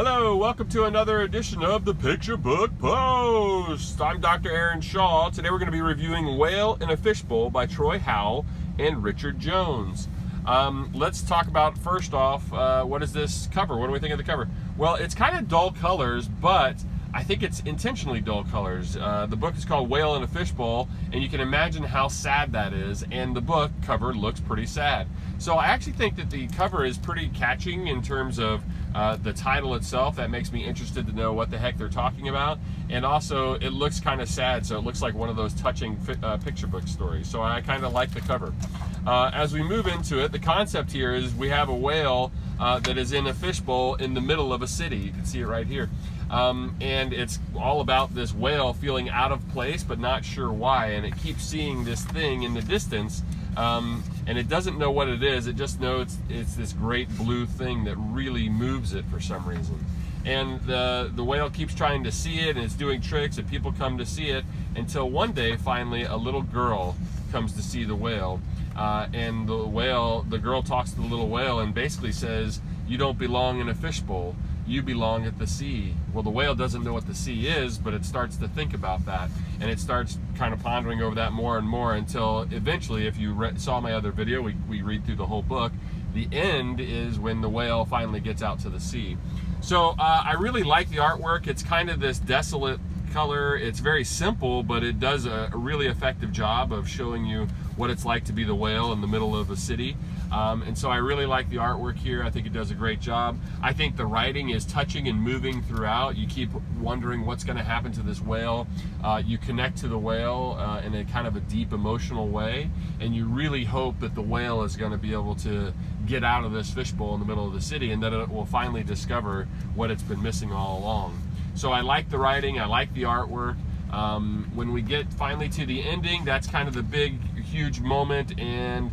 Hello, welcome to another edition of the Picture Book Post. I'm Dr. Aaron Shaw. Today we're going to be reviewing Whale in a Fishbowl by Troy Howell and Richard Jones. Um, let's talk about first off, uh, what is this cover? What do we think of the cover? Well, it's kind of dull colors, but I think it's intentionally dull colors. Uh, the book is called Whale in a Fishbowl, and you can imagine how sad that is, and the book cover looks pretty sad. So I actually think that the cover is pretty catching in terms of uh, the title itself. That makes me interested to know what the heck they're talking about. And also, it looks kind of sad, so it looks like one of those touching uh, picture book stories. So I kind of like the cover. Uh, as we move into it, the concept here is we have a whale uh, that is in a fishbowl in the middle of a city. You can see it right here. Um, and it's all about this whale feeling out of place but not sure why and it keeps seeing this thing in the distance um, and it doesn't know what it is it just knows it's, it's, this great blue thing that really moves it for some reason. And the, the whale keeps trying to see it and it's doing tricks and people come to see it until one day finally a little girl comes to see the whale. Uh, and the whale the girl talks to the little whale and basically says you don't belong in a fishbowl you belong at the sea. Well, the whale doesn't know what the sea is, but it starts to think about that. And it starts kind of pondering over that more and more until eventually, if you saw my other video, we, we read through the whole book, the end is when the whale finally gets out to the sea. So uh, I really like the artwork. It's kind of this desolate color. It's very simple, but it does a, a, really effective job of showing you what it's like to be the whale in the middle of a city. Um, and so I really like the artwork here. I think it does a great job. I think the writing is touching and moving throughout. You keep wondering what's going to happen to this whale. Uh, you connect to the whale uh, in a kind of a deep emotional way, and you really hope that the whale is going to be able to get out of this fishbowl in the middle of the city and that it will finally discover what it's been missing all along. So I like the writing, I like the artwork. Um, when we get finally to the ending, that's kind of the big, huge moment, and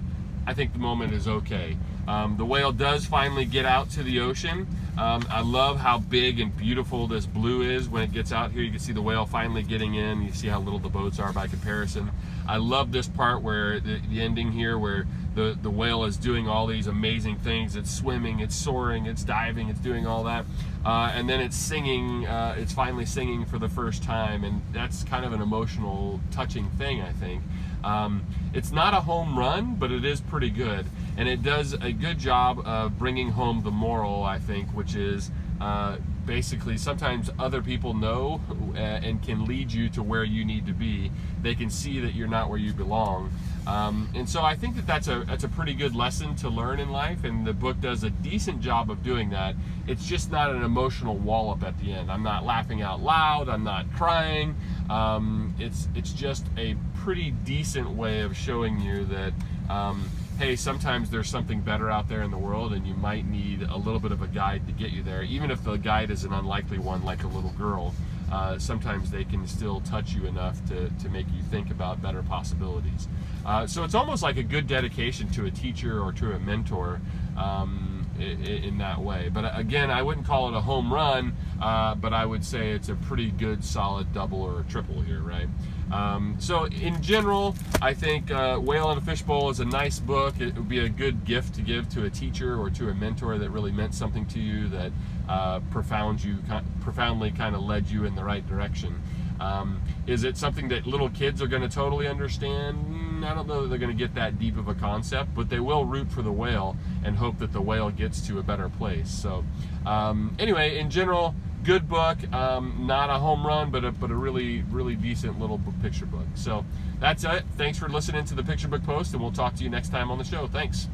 I think the moment is okay. Um, the whale does finally get out to the ocean. Um, I love how big and beautiful this blue is when it gets out here. You can see the whale finally getting in. You see how little the boats are by comparison. I love this part where the, the ending here where the, the whale is doing all these amazing things. It's swimming, it's soaring, it's diving, it's doing all that. Uh, and then it's singing, uh, it's finally singing for the first time. And that's kind of an emotional, touching thing, I think. Um, it's not a home run, but it is pretty good. And it does a good job of bringing home the moral, I think, which is uh, basically sometimes other people know uh, and can lead you to where you need to be. They can see that you're not where you belong. Um, and so I think that that's a, that's a pretty good lesson to learn in life, and the book does a decent job of doing that. It's just not an emotional wallop at the end. I'm not laughing out loud, I'm not crying. Um, it's, it's just a pretty decent way of showing you that um, hey, sometimes there's something better out there in the world and you might need a little bit of a guide to get you there. Even if the guide is an unlikely one like a little girl, uh, sometimes they can still touch you enough to, to make you think about better possibilities. Uh, so it's almost like a good dedication to a teacher or to a mentor um, in, that way. But uh, again, I wouldn't call it a home run, uh, but I would say it's a pretty good solid double or a triple here, right? Um, so in general, I think uh, Whale in a Fishbowl is a nice book. It would be a good gift to give to a teacher or to a mentor that really meant something to you, that uh, profound you, profoundly kind of led you in the right direction. Um, is it something that little kids are going to totally understand? I don't know that they're going to get that deep of a concept, but they will root for the whale and hope that the whale gets to a better place. So um, anyway, in general, good book. Um, not a home run, but a, but a really, really decent little picture book. So that's it. Thanks for listening to the Picture Book Post, and we'll talk to you next time on the show. Thanks.